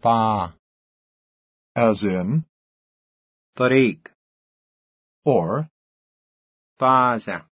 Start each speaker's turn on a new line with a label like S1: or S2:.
S1: fa,
S2: as in,
S3: طريق
S2: or,
S3: طازة